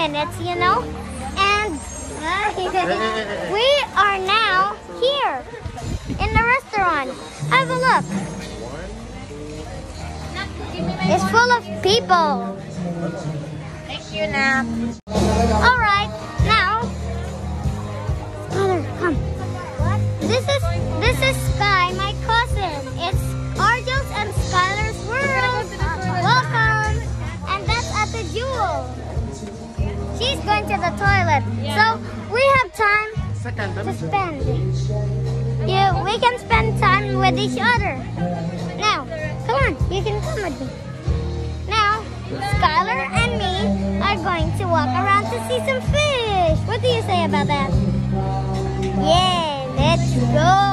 minutes, you know. And we are now here in the restaurant. Have a look. It's full of people. Thank you, Nap. All right, now, Skyler, come. This is this is Jewel. She's going to the toilet, so we have time to spend. Yeah, we can spend time with each other. Now, come on, you can come with me. Now, Skyler and me are going to walk around to see some fish. What do you say about that? Yeah, let's go.